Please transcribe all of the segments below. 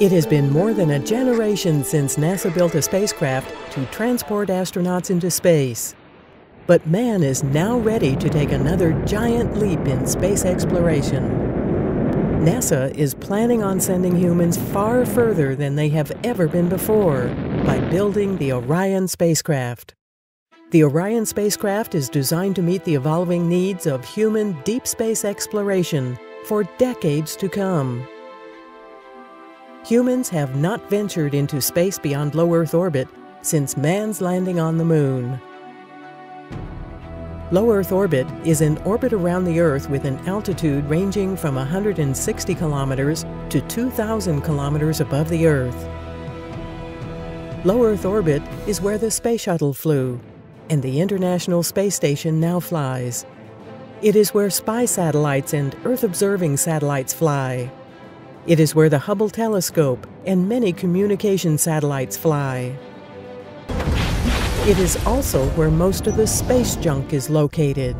It has been more than a generation since NASA built a spacecraft to transport astronauts into space. But man is now ready to take another giant leap in space exploration. NASA is planning on sending humans far further than they have ever been before by building the Orion spacecraft. The Orion spacecraft is designed to meet the evolving needs of human deep space exploration for decades to come. Humans have not ventured into space beyond low Earth orbit since man's landing on the Moon. Low Earth orbit is an orbit around the Earth with an altitude ranging from 160 kilometers to 2,000 kilometers above the Earth. Low Earth orbit is where the Space Shuttle flew, and the International Space Station now flies. It is where spy satellites and Earth observing satellites fly. It is where the Hubble telescope and many communication satellites fly. It is also where most of the space junk is located.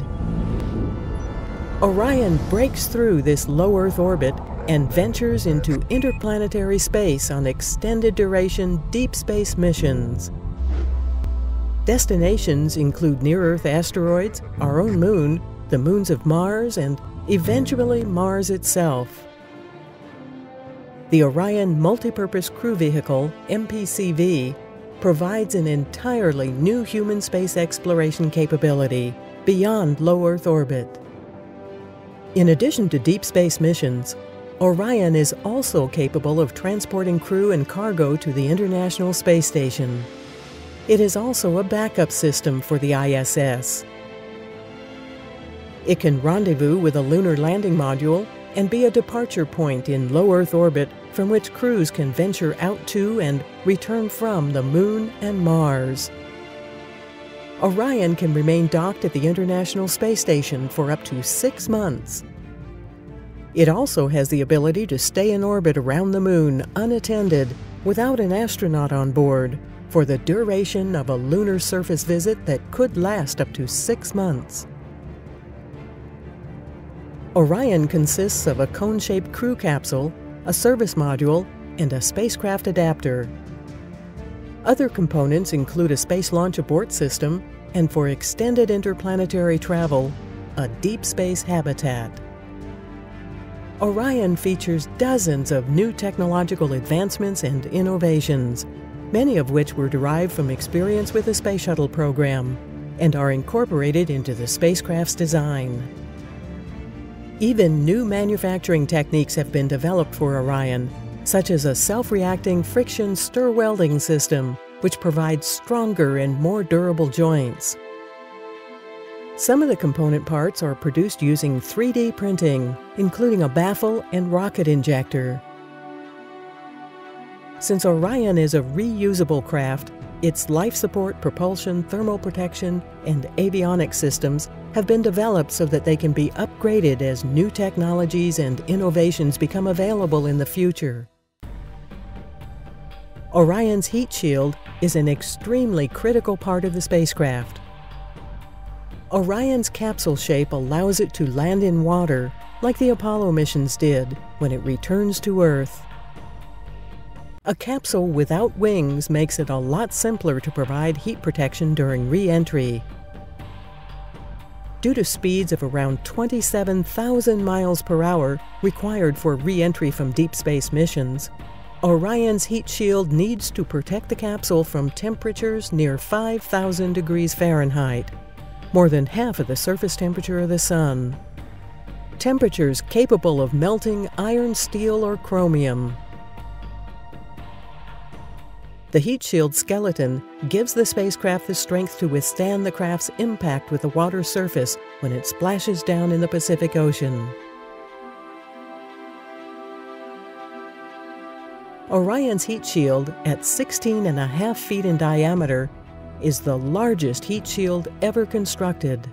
Orion breaks through this low Earth orbit and ventures into interplanetary space on extended duration deep space missions. Destinations include near Earth asteroids, our own moon, the moons of Mars, and eventually Mars itself. The Orion Multipurpose Crew Vehicle, MPCV, provides an entirely new human space exploration capability beyond low Earth orbit. In addition to deep space missions, Orion is also capable of transporting crew and cargo to the International Space Station. It is also a backup system for the ISS. It can rendezvous with a lunar landing module and be a departure point in low Earth orbit from which crews can venture out to and return from the Moon and Mars. Orion can remain docked at the International Space Station for up to six months. It also has the ability to stay in orbit around the Moon unattended without an astronaut on board for the duration of a lunar surface visit that could last up to six months. Orion consists of a cone-shaped crew capsule, a service module, and a spacecraft adapter. Other components include a space launch abort system, and for extended interplanetary travel, a deep space habitat. Orion features dozens of new technological advancements and innovations, many of which were derived from experience with the Space Shuttle program and are incorporated into the spacecraft's design. Even new manufacturing techniques have been developed for Orion, such as a self-reacting friction stir welding system, which provides stronger and more durable joints. Some of the component parts are produced using 3D printing, including a baffle and rocket injector. Since Orion is a reusable craft, its life support, propulsion, thermal protection, and avionics systems have been developed so that they can be upgraded as new technologies and innovations become available in the future. Orion's heat shield is an extremely critical part of the spacecraft. Orion's capsule shape allows it to land in water like the Apollo missions did when it returns to Earth. A capsule without wings makes it a lot simpler to provide heat protection during re-entry. Due to speeds of around 27,000 miles per hour required for re-entry from deep space missions, Orion's heat shield needs to protect the capsule from temperatures near 5,000 degrees Fahrenheit, more than half of the surface temperature of the Sun. Temperatures capable of melting iron, steel, or chromium. The heat shield skeleton gives the spacecraft the strength to withstand the craft's impact with the water surface when it splashes down in the Pacific Ocean. Orion's heat shield, at 16 and a half feet in diameter, is the largest heat shield ever constructed.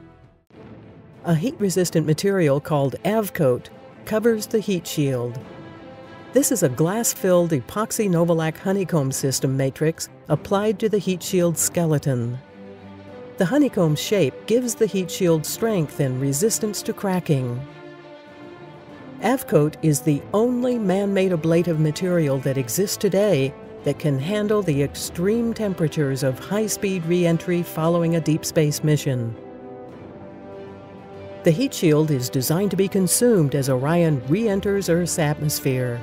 A heat-resistant material called AvCoat covers the heat shield. This is a glass-filled epoxy Novolac honeycomb system matrix applied to the heat shield skeleton. The honeycomb shape gives the heat shield strength and resistance to cracking. Avcoat is the only man-made ablative material that exists today that can handle the extreme temperatures of high-speed re-entry following a deep space mission. The heat shield is designed to be consumed as Orion re-enters Earth's atmosphere.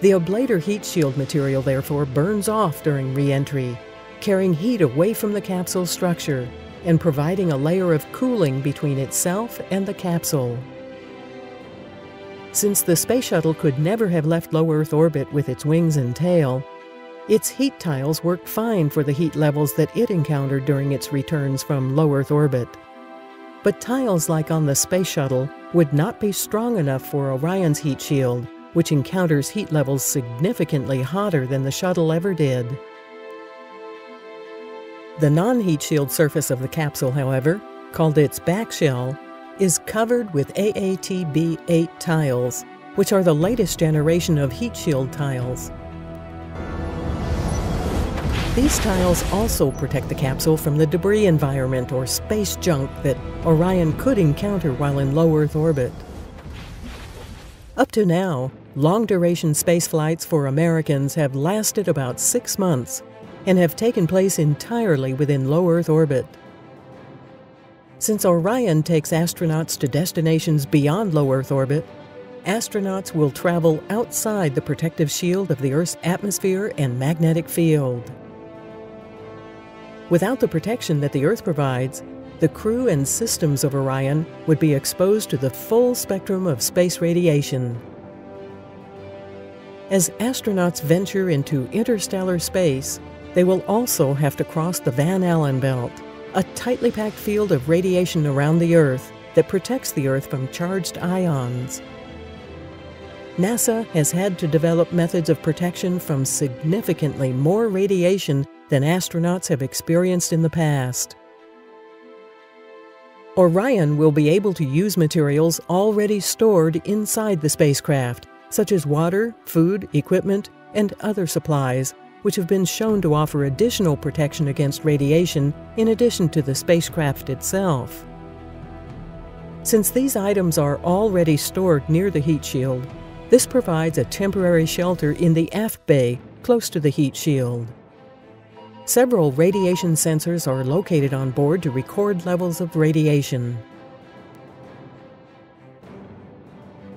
The ablator heat shield material therefore burns off during re-entry, carrying heat away from the capsule structure and providing a layer of cooling between itself and the capsule. Since the space shuttle could never have left low Earth orbit with its wings and tail, its heat tiles worked fine for the heat levels that it encountered during its returns from low Earth orbit. But tiles like on the space shuttle would not be strong enough for Orion's heat shield, which encounters heat levels significantly hotter than the shuttle ever did. The non-heat shield surface of the capsule, however, called its back shell, is covered with AETB8 tiles, which are the latest generation of heat shield tiles. These tiles also protect the capsule from the debris environment or space junk that Orion could encounter while in low Earth orbit. Up to now, long-duration space flights for Americans have lasted about six months and have taken place entirely within low Earth orbit. Since Orion takes astronauts to destinations beyond low Earth orbit, astronauts will travel outside the protective shield of the Earth's atmosphere and magnetic field. Without the protection that the Earth provides, the crew and systems of Orion would be exposed to the full spectrum of space radiation. As astronauts venture into interstellar space, they will also have to cross the Van Allen belt a tightly packed field of radiation around the Earth that protects the Earth from charged ions. NASA has had to develop methods of protection from significantly more radiation than astronauts have experienced in the past. Orion will be able to use materials already stored inside the spacecraft, such as water, food, equipment, and other supplies, which have been shown to offer additional protection against radiation in addition to the spacecraft itself. Since these items are already stored near the heat shield, this provides a temporary shelter in the aft bay close to the heat shield. Several radiation sensors are located on board to record levels of radiation.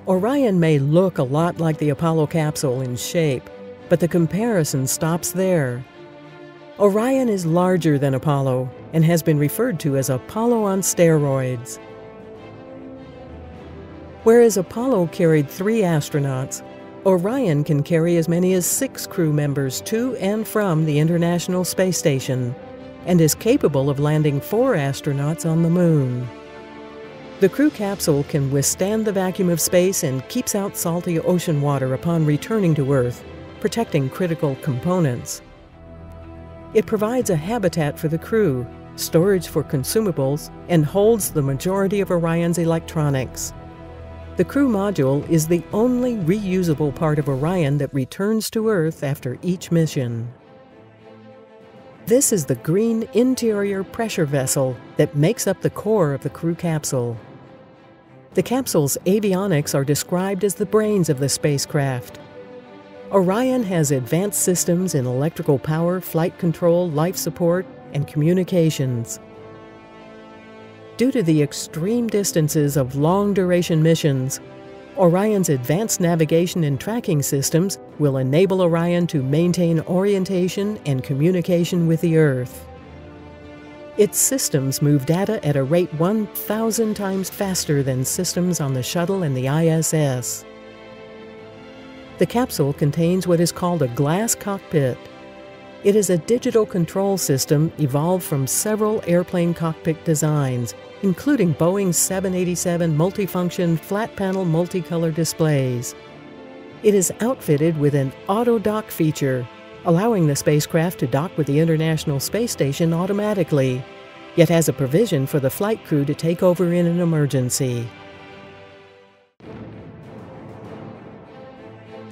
Orion may look a lot like the Apollo capsule in shape, but the comparison stops there. Orion is larger than Apollo and has been referred to as Apollo on steroids. Whereas Apollo carried three astronauts, Orion can carry as many as six crew members to and from the International Space Station and is capable of landing four astronauts on the Moon. The crew capsule can withstand the vacuum of space and keeps out salty ocean water upon returning to Earth, protecting critical components. It provides a habitat for the crew, storage for consumables, and holds the majority of Orion's electronics. The crew module is the only reusable part of Orion that returns to Earth after each mission. This is the green interior pressure vessel that makes up the core of the crew capsule. The capsule's avionics are described as the brains of the spacecraft. Orion has advanced systems in electrical power, flight control, life support, and communications. Due to the extreme distances of long-duration missions, Orion's advanced navigation and tracking systems will enable Orion to maintain orientation and communication with the Earth. Its systems move data at a rate 1,000 times faster than systems on the shuttle and the ISS. The capsule contains what is called a glass cockpit. It is a digital control system evolved from several airplane cockpit designs, including Boeing 787 multifunction flat panel multicolor displays. It is outfitted with an auto dock feature, allowing the spacecraft to dock with the International Space Station automatically, yet has a provision for the flight crew to take over in an emergency.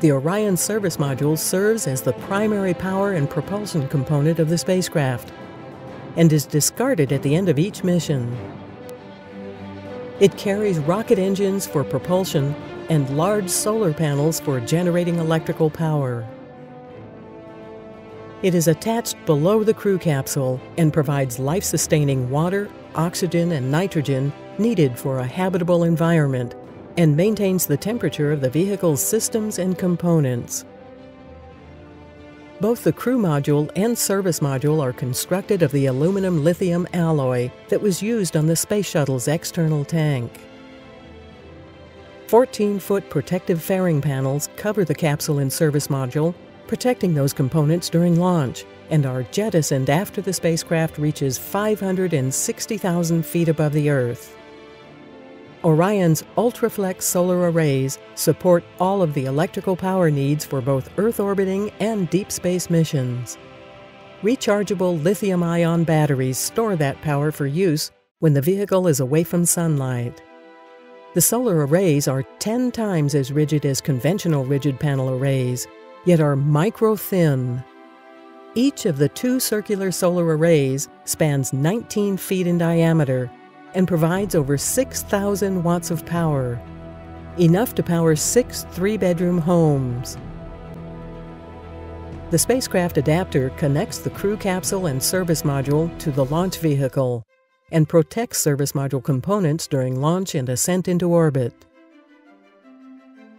The Orion Service Module serves as the primary power and propulsion component of the spacecraft and is discarded at the end of each mission. It carries rocket engines for propulsion and large solar panels for generating electrical power. It is attached below the crew capsule and provides life sustaining water, oxygen, and nitrogen needed for a habitable environment and maintains the temperature of the vehicle's systems and components. Both the crew module and service module are constructed of the aluminum lithium alloy that was used on the Space Shuttle's external tank. 14 foot protective fairing panels cover the capsule and service module, protecting those components during launch, and are jettisoned after the spacecraft reaches 560,000 feet above the Earth. Orion's Ultraflex solar arrays support all of the electrical power needs for both Earth orbiting and deep space missions. Rechargeable lithium ion batteries store that power for use when the vehicle is away from sunlight. The solar arrays are 10 times as rigid as conventional rigid panel arrays, yet are micro thin. Each of the two circular solar arrays spans 19 feet in diameter and provides over 6,000 watts of power, enough to power six three bedroom homes. The spacecraft adapter connects the crew capsule and service module to the launch vehicle and protects service module components during launch and ascent into orbit.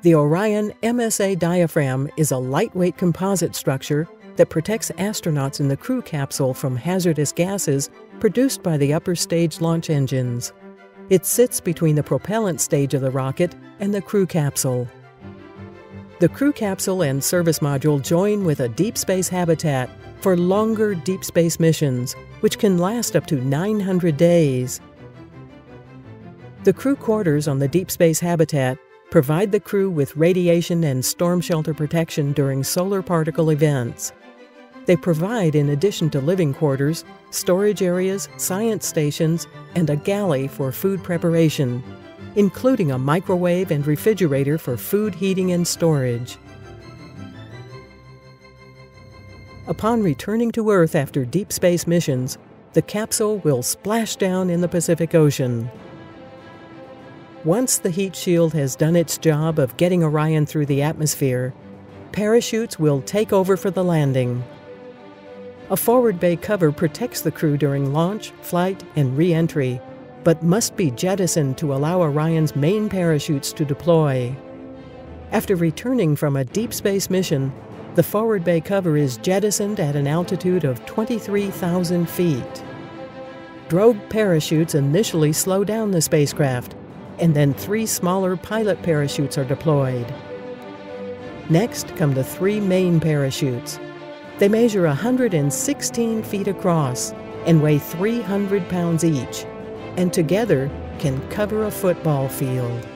The Orion MSA diaphragm is a lightweight composite structure that protects astronauts in the crew capsule from hazardous gases produced by the upper stage launch engines. It sits between the propellant stage of the rocket and the crew capsule. The crew capsule and service module join with a deep space habitat for longer deep space missions, which can last up to 900 days. The crew quarters on the deep space habitat provide the crew with radiation and storm shelter protection during solar particle events. They provide, in addition to living quarters, storage areas, science stations, and a galley for food preparation, including a microwave and refrigerator for food heating and storage. Upon returning to Earth after deep space missions, the capsule will splash down in the Pacific Ocean. Once the heat shield has done its job of getting Orion through the atmosphere, parachutes will take over for the landing. A forward bay cover protects the crew during launch, flight, and re entry, but must be jettisoned to allow Orion's main parachutes to deploy. After returning from a deep space mission, the forward bay cover is jettisoned at an altitude of 23,000 feet. Drogue parachutes initially slow down the spacecraft, and then three smaller pilot parachutes are deployed. Next come the three main parachutes, they measure 116 feet across and weigh 300 pounds each, and together can cover a football field.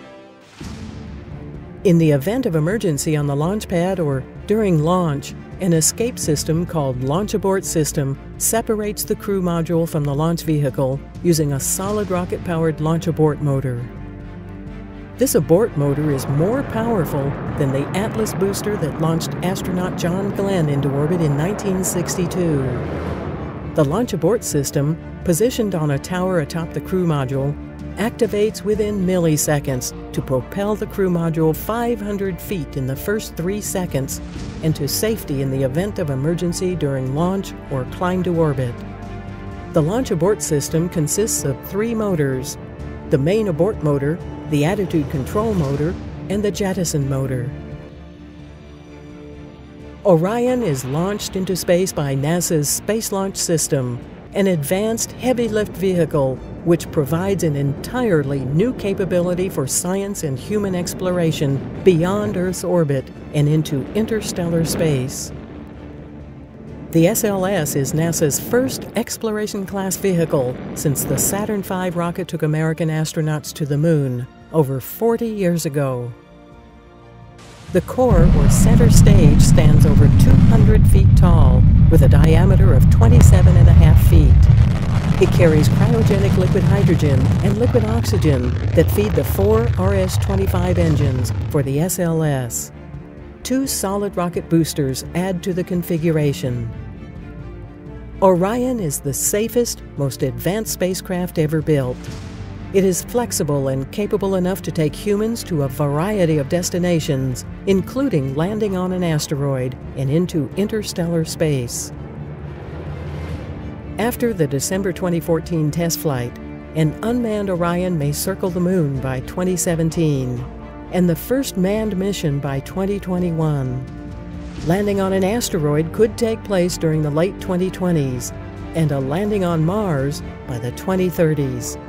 In the event of emergency on the launch pad or during launch, an escape system called Launch Abort System separates the crew module from the launch vehicle using a solid rocket powered launch abort motor. This abort motor is more powerful than the Atlas booster that launched astronaut John Glenn into orbit in 1962. The launch abort system, positioned on a tower atop the crew module, activates within milliseconds to propel the crew module 500 feet in the first three seconds and to safety in the event of emergency during launch or climb to orbit. The launch abort system consists of three motors the main abort motor, the attitude control motor, and the jettison motor. Orion is launched into space by NASA's Space Launch System, an advanced heavy lift vehicle which provides an entirely new capability for science and human exploration beyond Earth's orbit and into interstellar space. The SLS is NASA's first exploration class vehicle since the Saturn V rocket took American astronauts to the moon over 40 years ago. The core, or center stage, stands over 200 feet tall with a diameter of 27 and a half feet. It carries cryogenic liquid hydrogen and liquid oxygen that feed the four RS-25 engines for the SLS. Two solid rocket boosters add to the configuration. Orion is the safest, most advanced spacecraft ever built. It is flexible and capable enough to take humans to a variety of destinations, including landing on an asteroid and into interstellar space. After the December 2014 test flight, an unmanned Orion may circle the moon by 2017, and the first manned mission by 2021. Landing on an asteroid could take place during the late 2020s, and a landing on Mars by the 2030s.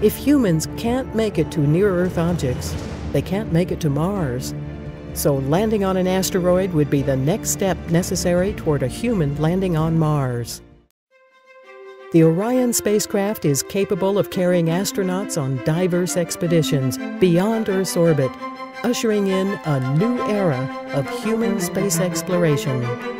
If humans can't make it to near Earth objects, they can't make it to Mars. So landing on an asteroid would be the next step necessary toward a human landing on Mars. The Orion spacecraft is capable of carrying astronauts on diverse expeditions beyond Earth's orbit, ushering in a new era of human space exploration.